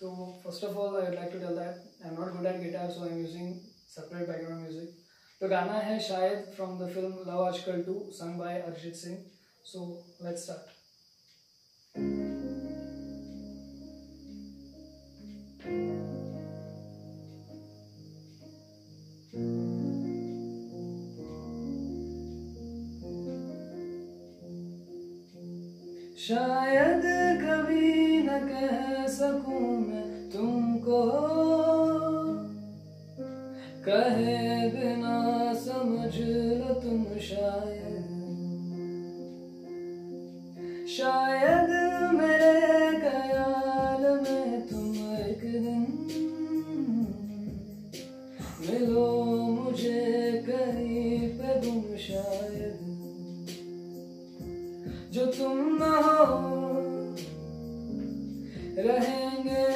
तो first of all I like to tell that I am not good at guitar so I am using separate background music तो गाना है शायद from the film Love Aajkal two song by Arijit Singh so let's start शायद कभी न कह सकूँ कहे बिना समझ लो तुम शायद। शायद मेरे ख्याल में तुम एक दिन मिलो मुझे कहीं पे तुम शायद। जो तुम न हो, रहेंगे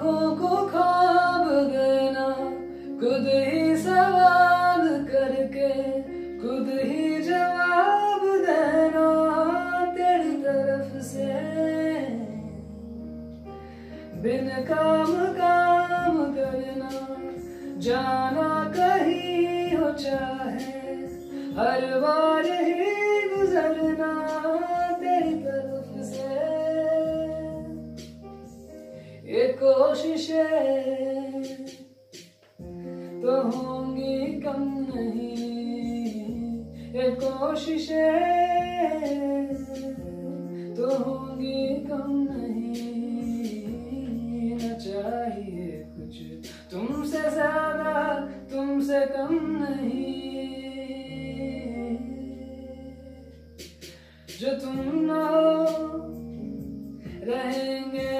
आँखों को खाब देना खुद ही सवाल करके, खुद ही जवाब देना तेरी तरफ़ से। बिन काम काम करना, जाना कहीं हो चाहे, हर बार ही कोशिशें तो होंगी कम नहीं। ये कोशिशें तो होंगी कम नहीं। न चाहिए कुछ तुमसे ज़्यादा, तुमसे कम नहीं। जो तुम ना हो, रहेंगे